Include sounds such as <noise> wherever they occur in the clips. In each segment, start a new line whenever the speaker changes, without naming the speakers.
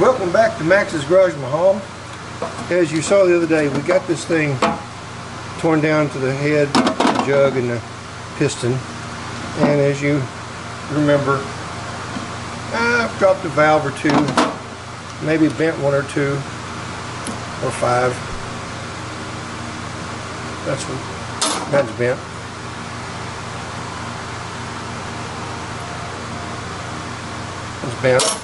Welcome back to Max's Garaj Mahal. As you saw the other day, we got this thing torn down to the head, the jug, and the piston. And as you remember, I've dropped a valve or two, maybe bent one or two, or five. That's what, that's bent. It's bent.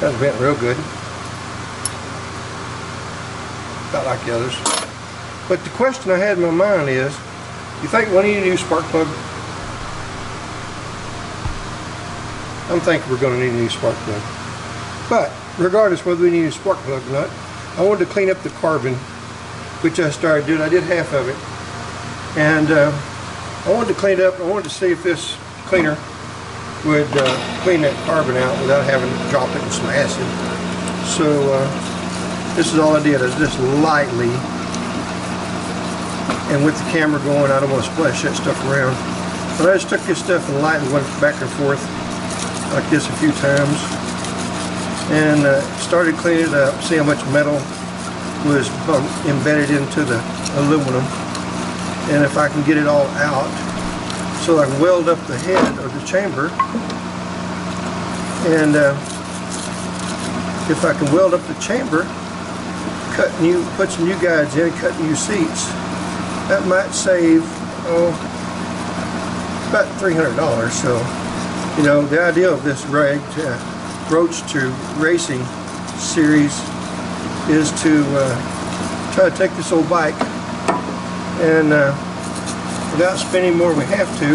That's bent real good. Not like the others. But the question I had in my mind is, you think we need a new spark plug? I'm thinking we're going to need a new spark plug. But regardless whether we need a spark plug or not, I wanted to clean up the carbon, which I started doing. I did half of it. And uh, I wanted to clean it up. I wanted to see if this cleaner would uh, clean that carbon out without having to drop it in some acid. So uh, this is all I did. I just lightly, and with the camera going, I don't want to splash that stuff around. But I just took this stuff and lightly went back and forth like this a few times and uh, started cleaning it up. See how much metal was embedded into the aluminum and if I can get it all out so I weld up the head of the chamber. And uh, if I can weld up the chamber cut new put some new guides in cut new seats that might save oh about $300 so you know the idea of this rig uh, Roach to Racing series is to uh, try to take this old bike and uh, without spending more we have to.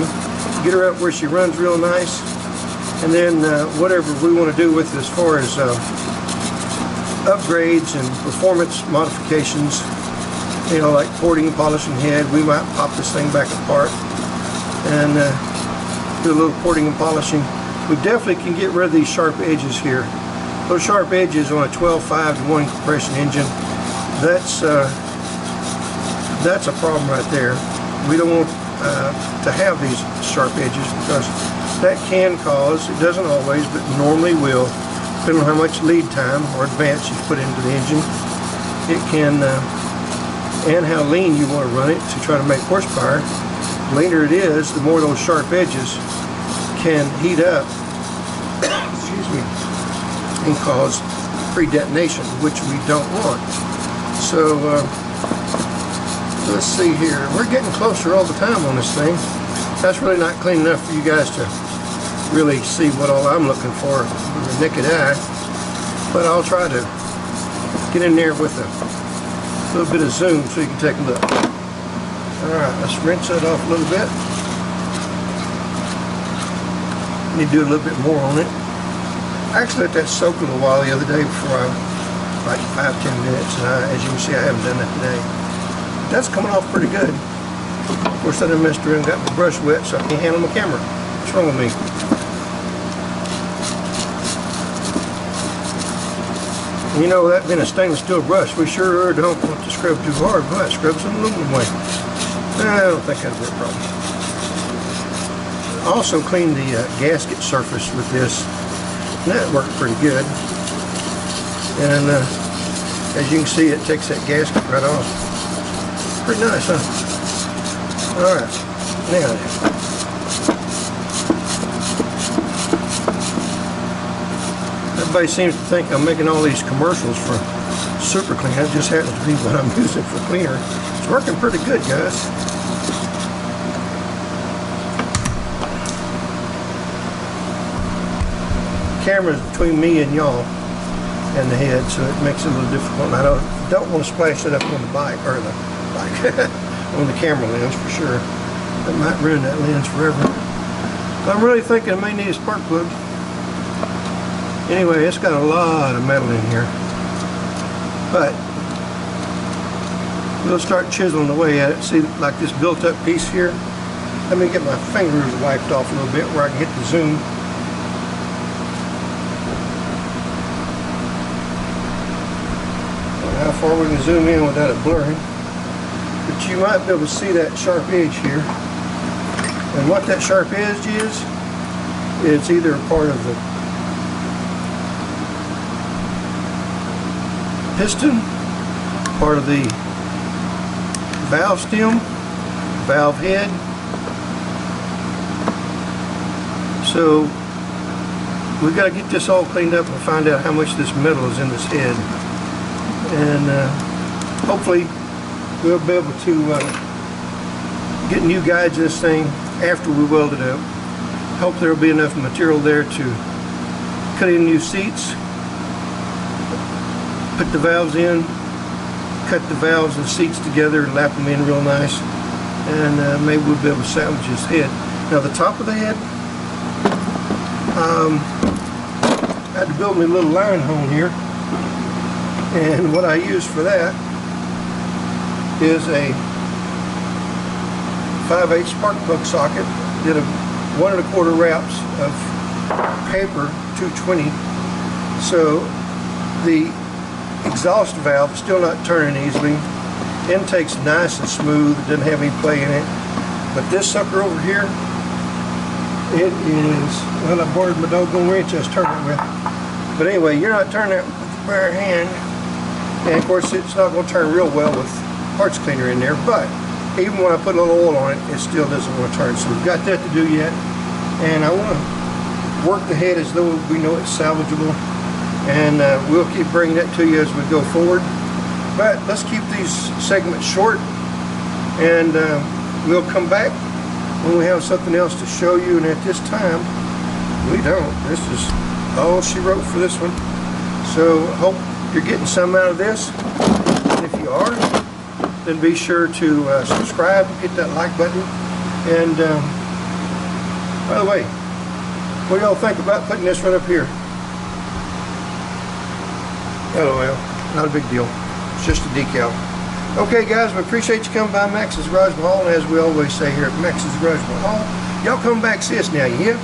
Get her up where she runs real nice. And then uh, whatever we want to do with it as far as uh, upgrades and performance modifications, you know, like porting and polishing head, we might pop this thing back apart and uh, do a little porting and polishing. We definitely can get rid of these sharp edges here. Those sharp edges on a 12.5 to 1 compression engine, that's uh, that's a problem right there we don't want uh, to have these sharp edges because that can cause, it doesn't always, but normally will, depending on how much lead time or advance you put into the engine, it can, uh, and how lean you want to run it to try to make horsepower. The leaner it is, the more those sharp edges can heat up, <coughs> excuse me, and cause pre-detonation, which we don't want. So, uh, let's see here. We're getting closer all the time on this thing. That's really not clean enough for you guys to really see what all I'm looking for with the naked eye. But I'll try to get in there with a little bit of zoom so you can take a look. Alright, let's rinse that off a little bit. Need to do a little bit more on it. I actually let that soak a little while the other day before I, like five, ten minutes, and I, as you can see I haven't done that today that's coming off pretty good. Of course, I done messed around and got my brush wet, so I can't handle my camera. What's wrong with me? You know, that being a stainless steel brush, we sure don't want to scrub too hard. But scrub some aluminum way. I don't think that'll be a problem. Also cleaned the uh, gasket surface with this. That worked pretty good. And uh, as you can see, it takes that gasket right off. Pretty nice, huh? Alright, now Everybody seems to think I'm making all these commercials for Super Clean. That just happens to be what I'm <laughs> using for cleaner. It's working pretty good, guys. camera's between me and y'all and the head, so it makes it a little difficult. I don't, don't want to splash it up on the bike or the like <laughs> on the camera lens for sure. That might ruin that lens forever. But I'm really thinking I may need a spark plug. Anyway, it's got a lot of metal in here. But we'll start chiseling away at it. See, like this built up piece here. Let me get my fingers wiped off a little bit where I can hit the zoom. How far we can zoom in without it blurring. You might be able to see that sharp edge here. And what that sharp edge is, it's either a part of the piston, part of the valve stem, valve head. So we've got to get this all cleaned up and find out how much this metal is in this head. And uh, hopefully we'll be able to uh, get new guides in this thing after we weld it up. Hope there will be enough material there to cut in new seats, put the valves in, cut the valves and seats together and lap them in real nice and uh, maybe we'll be able to salvage his head. Now the top of the head, um, I had to build me a little line hole here and what I use for that is a 5/8 spark plug socket. Did a one and a quarter wraps of paper 220 so the exhaust valve still not turning easily. Intake's nice and smooth, it doesn't have any play in it. But this sucker over here, it is, well I borrowed my doggone wrench I was turning it with. But anyway, you're not turning it with the bare hand. And of course it's not going to turn real well with parts cleaner in there, but even when I put a little oil on it, it still doesn't want to turn. So we've got that to do yet. And I want to work the head as though we know it's salvageable and uh, we'll keep bringing that to you as we go forward. But let's keep these segments short and uh, we'll come back when we have something else to show you and at this time we don't. This is all she wrote for this one. So hope you're getting some out of this and if you are then be sure to uh, subscribe, hit that like button and um, by the way what do y'all think about putting this right up here? LOL. Not a big deal. It's just a decal. Okay, guys, we appreciate you coming by Max's Garage Hall, as we always say here at Max's Garage Hall, y'all come back see us now, you hear?